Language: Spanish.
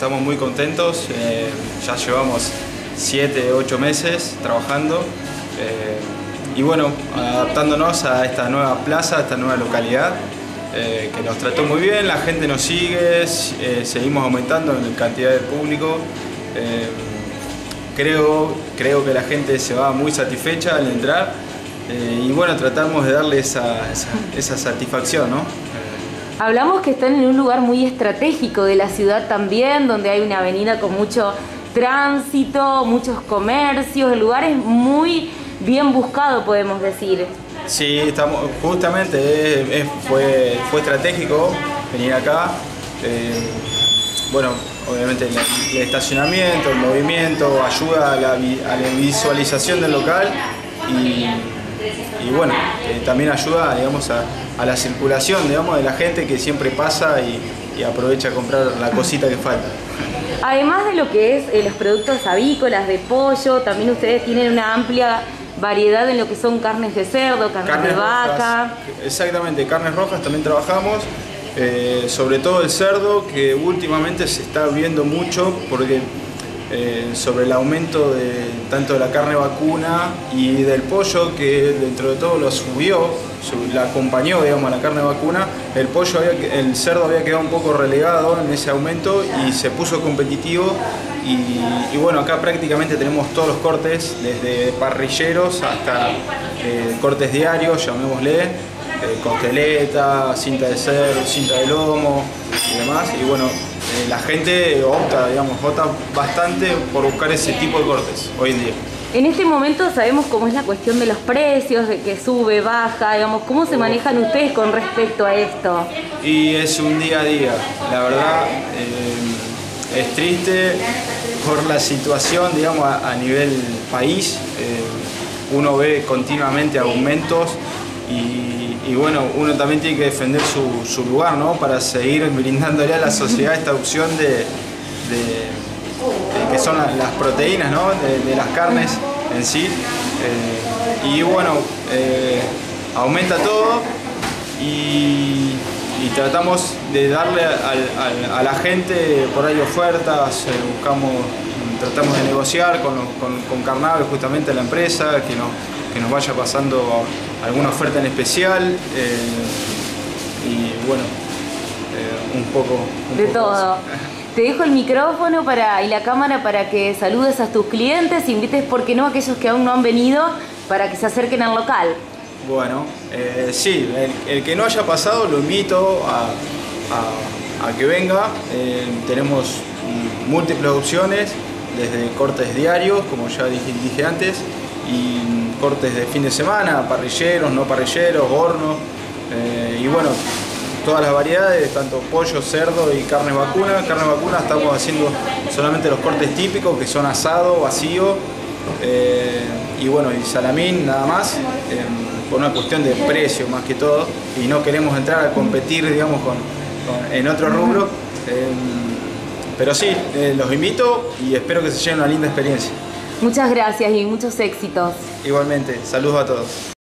Estamos muy contentos, eh, ya llevamos 7, 8 meses trabajando eh, y bueno, adaptándonos a esta nueva plaza, a esta nueva localidad eh, que nos trató muy bien, la gente nos sigue, seguimos aumentando en cantidad de público. creo, creo que la gente se va muy satisfecha al entrar y bueno, tratamos de darle esa, esa satisfacción. ¿no? Hablamos que están en un lugar muy estratégico de la ciudad también, donde hay una avenida con mucho tránsito, muchos comercios, el lugar es muy bien buscado, podemos decir. Sí, estamos, justamente fue, fue estratégico venir acá. Eh, bueno, obviamente el, estacionamiento, el movimiento, ayuda a la, a la visualización del local y y bueno, eh, también ayuda digamos, a, la circulación digamos, de la gente que siempre pasa y, aprovecha a comprar la cosita que falta. Además de lo que es eh, los productos avícolas, de pollo, también ustedes tienen una amplia variedad en lo que son carnes de cerdo, carnes, de vaca. exactamente, carnes rojas también trabajamos, eh, sobre todo el cerdo que últimamente se está viendo mucho porque eh, sobre el aumento de tanto de la carne vacuna y del pollo que dentro de todo lo subió, la acompañó digamos a la carne vacuna, el pollo el cerdo había quedado un poco relegado en ese aumento y se puso competitivo y, bueno acá prácticamente tenemos todos los cortes desde parrilleros hasta eh, cortes diarios, llamémosle, eh, costeleta, cinta de cerdo, cinta de lomo y demás y bueno eh, la gente opta, digamos, opta bastante por buscar ese tipo de cortes hoy en día. En este momento sabemos cómo es la cuestión de los precios, de que sube, baja, digamos, ¿cómo se manejan ustedes con respecto a esto? Y es un día a día, la verdad eh, es triste por la situación, digamos, a, nivel país. Eh, uno ve continuamente aumentos y, bueno, uno también tiene que defender su, lugar, ¿no? Para seguir brindándole a la sociedad esta opción de, que son las proteínas, ¿no? De, las carnes en sí. Eh, y bueno, eh, aumenta todo y, tratamos de darle a la gente por ahí ofertas, eh, buscamos, tratamos de negociar con, con, con Carnaval justamente la empresa, que, no, que nos vaya pasando alguna oferta en especial eh, y bueno, eh, un poco... de todo. Te dejo el micrófono para, y la cámara para que saludes a tus clientes, invites, ¿por qué no?, a aquellos que aún no han venido para que se acerquen al local. Bueno, eh, sí, el, que no haya pasado lo invito a, que venga. tenemos múltiples opciones, desde cortes diarios, como ya dije, dije antes, y cortes de fin de semana, parrilleros, no parrilleros, hornos, eh, y bueno, todas las variedades, tanto pollo, cerdo y carne vacuna. Carne vacuna estamos haciendo solamente los cortes típicos, que son asado, vacío, eh, y bueno, y salamín nada más, eh, por una cuestión de precio más que todo, y no queremos entrar a competir, digamos, con, en otro rubro. pero sí, los invito y espero que se lleven una linda experiencia. Muchas gracias y muchos éxitos. Igualmente, saludos a todos.